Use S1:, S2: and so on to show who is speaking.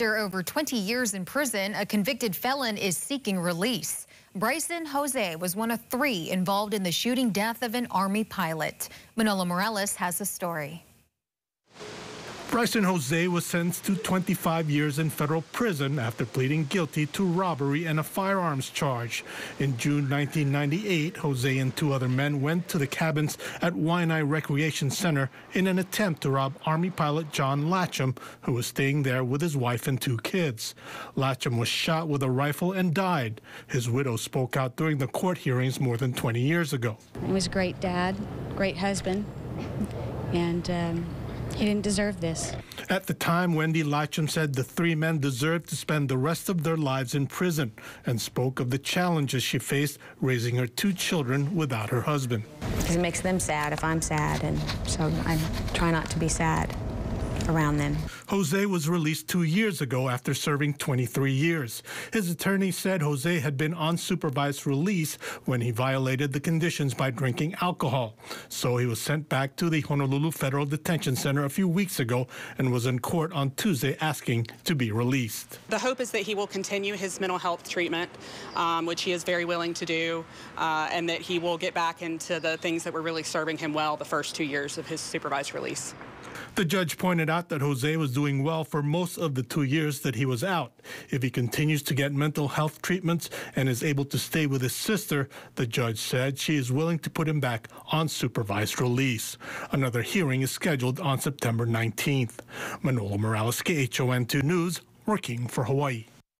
S1: After over 20 years in prison, a convicted felon is seeking release. Bryson Jose was one of three involved in the shooting death of an Army pilot. Manolo Morales has the story.
S2: Bryson Jose was sentenced to 25 years in federal prison after pleading guilty to robbery and a firearms charge. In June 1998, Jose and two other men went to the cabins at Waianae Recreation Center in an attempt to rob Army pilot John Latcham, who was staying there with his wife and two kids. Latcham was shot with a rifle and died. His widow spoke out during the court hearings more than 20 years ago.
S3: He was a great dad, great husband, and um, he didn't deserve this.
S2: At the time, Wendy Latcham said the three men deserved to spend the rest of their lives in prison and spoke of the challenges she faced raising her two children without her husband.
S3: Because it makes them sad if I'm sad, and so I try not to be sad around them.
S2: Jose was released two years ago after serving 23 years. His attorney said Jose had been on supervised release when he violated the conditions by drinking alcohol. So he was sent back to the Honolulu Federal Detention Center a few weeks ago and was in court on Tuesday asking to be released.
S4: The hope is that he will continue his mental health treatment, um, which he is very willing to do, uh, and that he will get back into the things that were really serving him well the first two years of his supervised release.
S2: The judge pointed out that Jose was doing well for most of the two years that he was out. If he continues to get mental health treatments and is able to stay with his sister, the judge said she is willing to put him back on supervised release. Another hearing is scheduled on September 19th. Manolo Morales, KHON2 News, working for Hawaii.